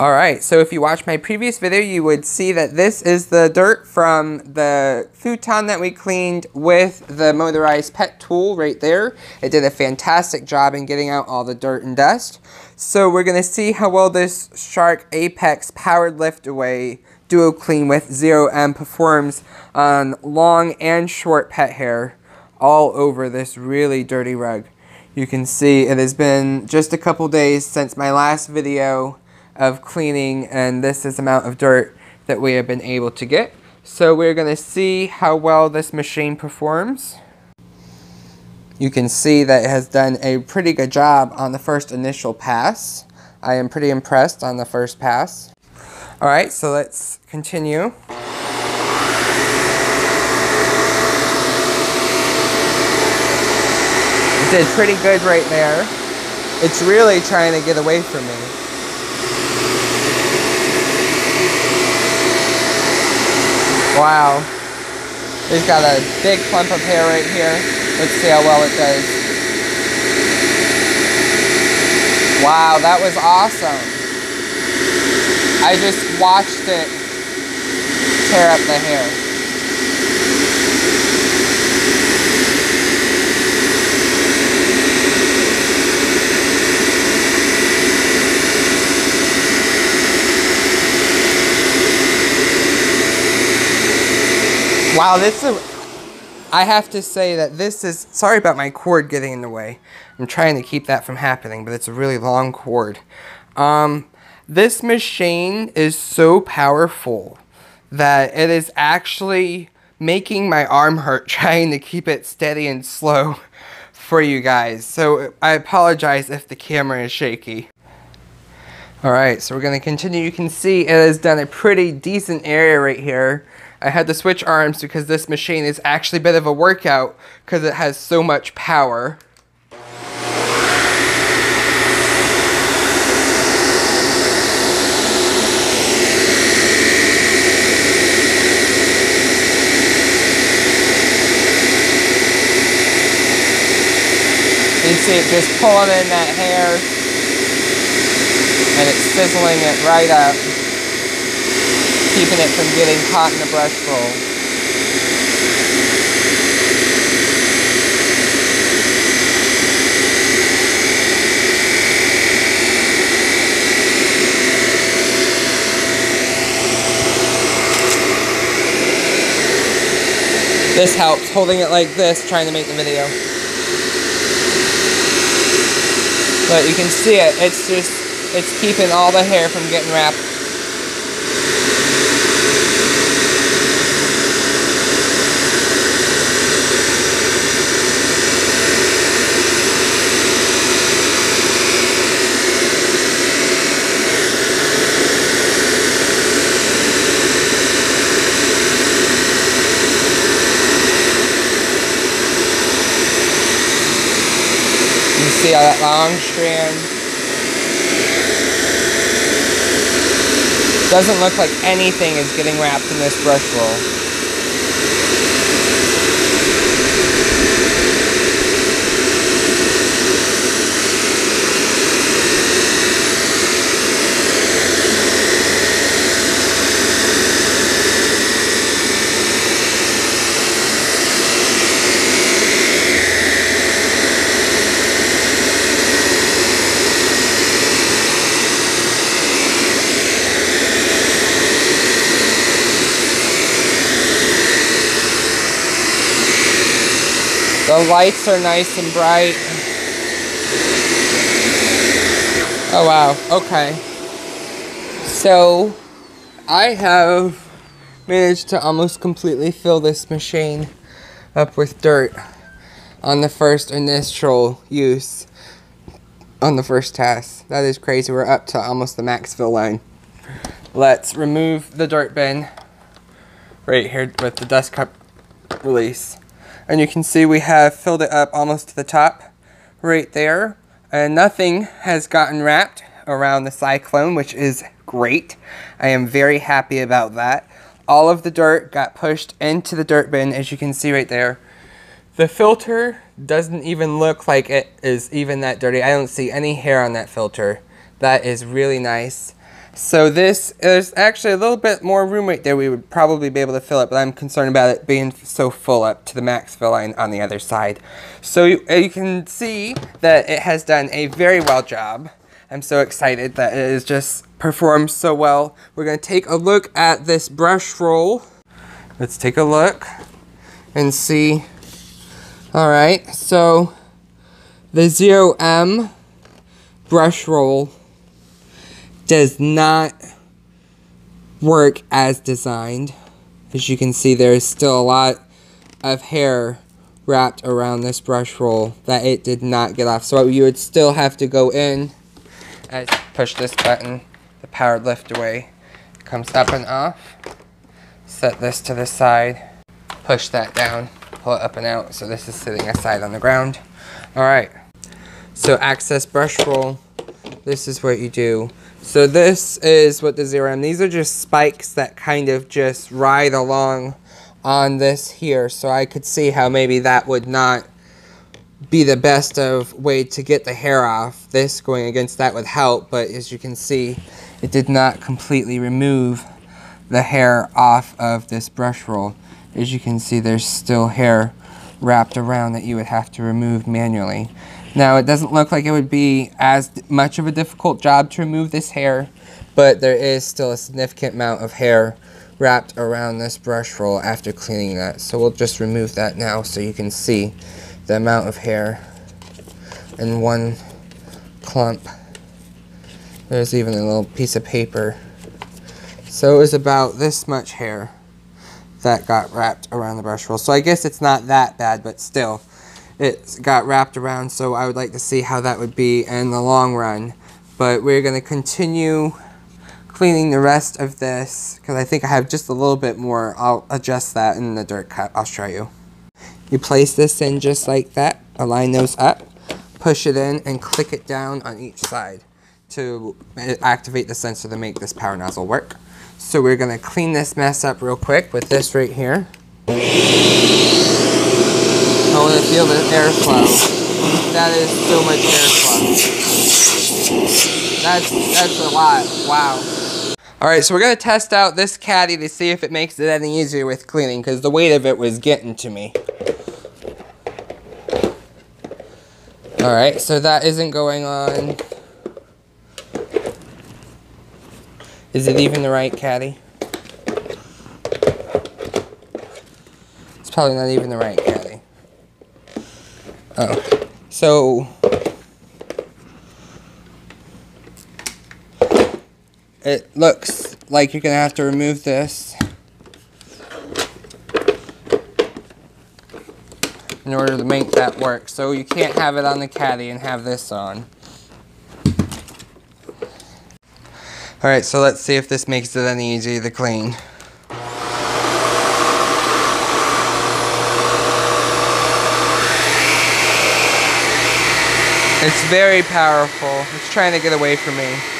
Alright, so if you watched my previous video, you would see that this is the dirt from the futon that we cleaned with the motorized pet tool right there. It did a fantastic job in getting out all the dirt and dust. So we're going to see how well this Shark Apex Powered Lift Away Duo Clean with Zero M performs on long and short pet hair all over this really dirty rug. You can see it has been just a couple days since my last video of cleaning and this is amount of dirt that we have been able to get. So we're going to see how well this machine performs. You can see that it has done a pretty good job on the first initial pass. I am pretty impressed on the first pass. Alright, so let's continue. It did pretty good right there. It's really trying to get away from me. Wow. He's got a big clump of hair right here. Let's see how well it does. Wow, that was awesome. I just watched it tear up the hair. Wow, this is. I have to say that this is. Sorry about my cord getting in the way. I'm trying to keep that from happening, but it's a really long cord. Um, this machine is so powerful that it is actually making my arm hurt trying to keep it steady and slow for you guys. So I apologize if the camera is shaky. Alright, so we're going to continue. You can see it has done a pretty decent area right here. I had to switch arms because this machine is actually a bit of a workout because it has so much power. You see it just pulling in that hair and it's sizzling it right up keeping it from getting caught in the brush roll. This helps, holding it like this, trying to make the video. But you can see it, it's just, it's keeping all the hair from getting wrapped how that long strand doesn't look like anything is getting wrapped in this brush roll. The lights are nice and bright. Oh wow, okay. So, I have managed to almost completely fill this machine up with dirt on the first initial use on the first test. That is crazy. We're up to almost the max fill line. Let's remove the dirt bin right here with the dust cup release. And you can see we have filled it up almost to the top right there. And nothing has gotten wrapped around the cyclone, which is great. I am very happy about that. All of the dirt got pushed into the dirt bin, as you can see right there. The filter doesn't even look like it is even that dirty. I don't see any hair on that filter. That is really nice. So this is actually a little bit more room right there. We would probably be able to fill it, but I'm concerned about it being so full up to the max fill line on the other side. So you, uh, you can see that it has done a very well job. I'm so excited that it has just performed so well. We're going to take a look at this brush roll. Let's take a look and see. All right, so the Zero M brush roll does not work as designed. As you can see, there's still a lot of hair wrapped around this brush roll that it did not get off. So you would still have to go in and push this button, the power lift away comes up and off. Set this to the side, push that down, pull it up and out. So this is sitting aside on the ground. All right, so access brush roll, this is what you do. So this is what the Zero M, these are just spikes that kind of just ride along on this here. So I could see how maybe that would not be the best of way to get the hair off. This going against that would help, but as you can see, it did not completely remove the hair off of this brush roll. As you can see, there's still hair wrapped around that you would have to remove manually. Now it doesn't look like it would be as much of a difficult job to remove this hair, but there is still a significant amount of hair wrapped around this brush roll after cleaning that. So we'll just remove that now so you can see the amount of hair in one clump. There's even a little piece of paper. So it was about this much hair that got wrapped around the brush roll. So I guess it's not that bad, but still it got wrapped around, so I would like to see how that would be in the long run. But we're going to continue cleaning the rest of this, because I think I have just a little bit more. I'll adjust that in the dirt cup. I'll show you. You place this in just like that, align those up, push it in, and click it down on each side to activate the sensor to make this power nozzle work. So we're going to clean this mess up real quick with this right here. To feel the airflow. That is so much airflow. That's, that's a lot. Wow. Alright, so we're going to test out this caddy to see if it makes it any easier with cleaning, because the weight of it was getting to me. Alright, so that isn't going on. Is it even the right caddy? It's probably not even the right caddy. Oh. So it looks like you're gonna have to remove this in order to make that work. So you can't have it on the caddy and have this on. Alright, so let's see if this makes it any easier to clean. It's very powerful. It's trying to get away from me.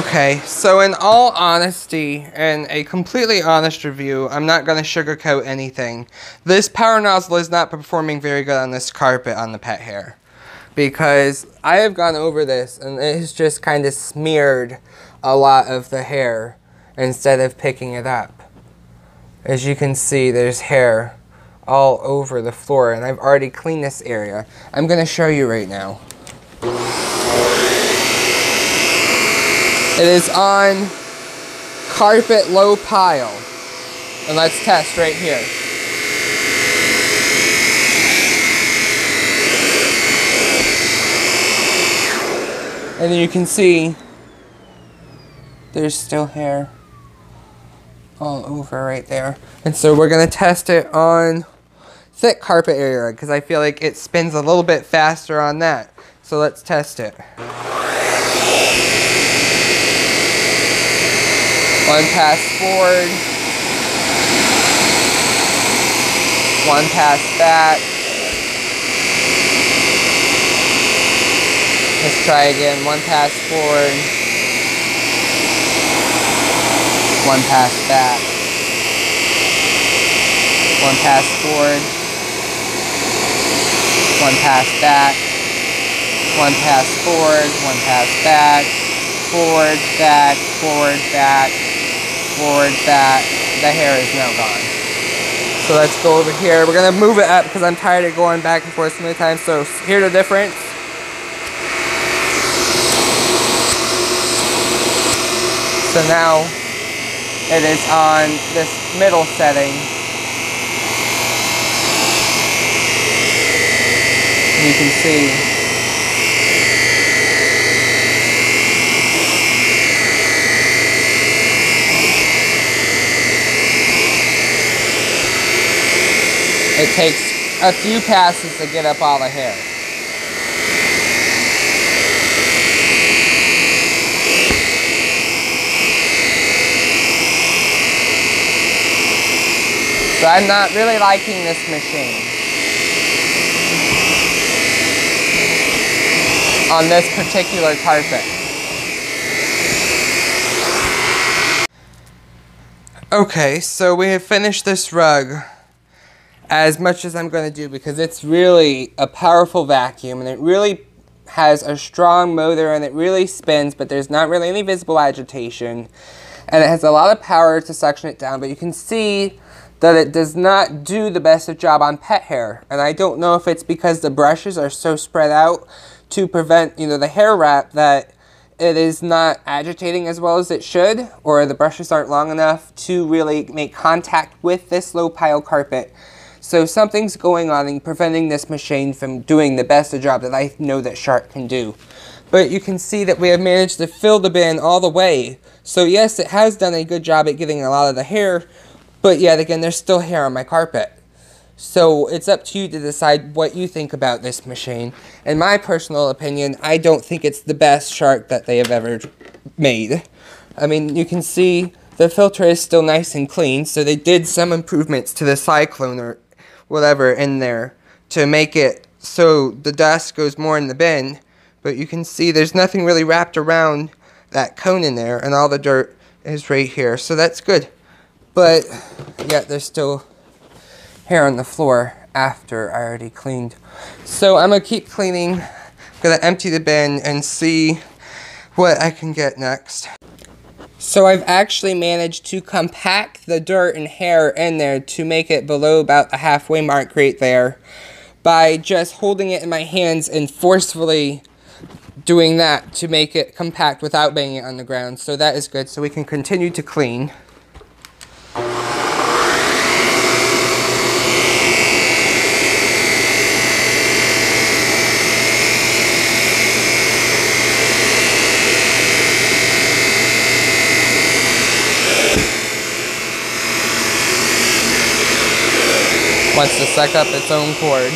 Okay, so in all honesty, and a completely honest review, I'm not going to sugarcoat anything. This power nozzle is not performing very good on this carpet on the pet hair. Because I have gone over this and it has just kind of smeared a lot of the hair instead of picking it up. As you can see, there's hair all over the floor and I've already cleaned this area. I'm going to show you right now. It is on carpet low pile. And let's test right here. And you can see there's still hair all over right there. And so we're going to test it on thick carpet area because I feel like it spins a little bit faster on that. So let's test it. One pass forward. One pass back. Let's try again. One pass forward. One pass back. One pass forward. One pass back. One pass forward. One pass back. Forward, back, forward, back, forward, back. The hair is now gone. So let's go over here. We're gonna move it up because I'm tired of going back and forth so many times. So here's the difference. So now it is on this middle setting. You can see It takes a few passes to get up all the hair. So I'm not really liking this machine. On this particular carpet. Okay, so we have finished this rug as much as I'm going to do because it's really a powerful vacuum and it really has a strong motor and it really spins but there's not really any visible agitation. And it has a lot of power to suction it down but you can see that it does not do the best of job on pet hair. And I don't know if it's because the brushes are so spread out to prevent you know the hair wrap that it is not agitating as well as it should or the brushes aren't long enough to really make contact with this low pile carpet so something's going on and preventing this machine from doing the best job that I know that Shark can do. But you can see that we have managed to fill the bin all the way. So yes, it has done a good job at getting a lot of the hair, but yet again, there's still hair on my carpet. So it's up to you to decide what you think about this machine. In my personal opinion, I don't think it's the best Shark that they have ever made. I mean, you can see the filter is still nice and clean, so they did some improvements to the cycloner whatever in there to make it so the dust goes more in the bin. But you can see there's nothing really wrapped around that cone in there and all the dirt is right here. So that's good. But yeah, there's still hair on the floor after I already cleaned. So I'm to keep cleaning. To empty the bin and see what I can get next. So I've actually managed to compact the dirt and hair in there to make it below about the halfway mark right there by just holding it in my hands and forcefully doing that to make it compact without banging it on the ground. So that is good. So we can continue to clean. Wants to suck up its own cord.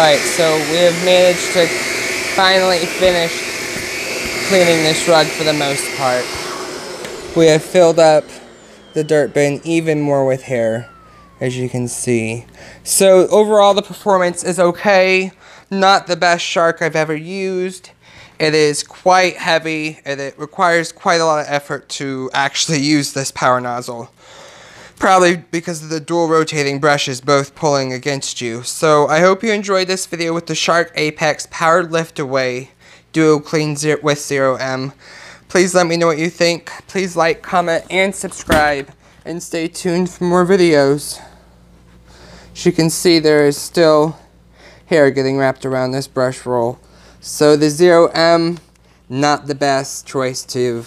Alright, so we have managed to finally finish cleaning this rug for the most part. We have filled up the dirt bin even more with hair, as you can see. So overall the performance is okay. Not the best shark I've ever used. It is quite heavy and it requires quite a lot of effort to actually use this power nozzle. Probably because of the dual rotating brushes both pulling against you. So I hope you enjoyed this video with the Shark Apex Powered Lift Away Duo Clean Zero with Zero M. Please let me know what you think. Please like, comment, and subscribe. And stay tuned for more videos. As you can see, there is still hair getting wrapped around this brush roll. So the Zero M, not the best choice to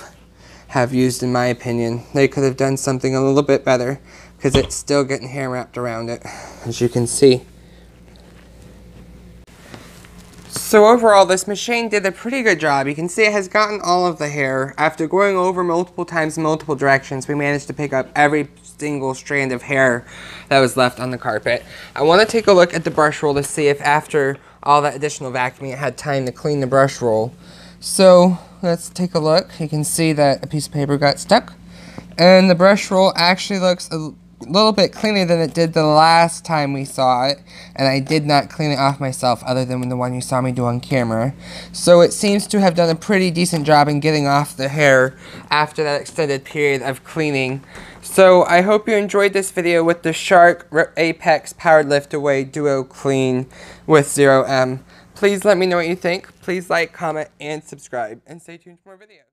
have used in my opinion. They could have done something a little bit better because it's still getting hair wrapped around it, as you can see. So overall, this machine did a pretty good job. You can see it has gotten all of the hair. After going over multiple times multiple directions, we managed to pick up every single strand of hair that was left on the carpet. I want to take a look at the brush roll to see if after all that additional vacuuming, it had time to clean the brush roll. So let's take a look. You can see that a piece of paper got stuck. And the brush roll actually looks a little bit cleaner than it did the last time we saw it. And I did not clean it off myself other than the one you saw me do on camera. So it seems to have done a pretty decent job in getting off the hair after that extended period of cleaning. So I hope you enjoyed this video with the Shark Apex Powered Lift Away Duo Clean with Zero M. Please let me know what you think. Please like, comment, and subscribe. And stay tuned for more videos.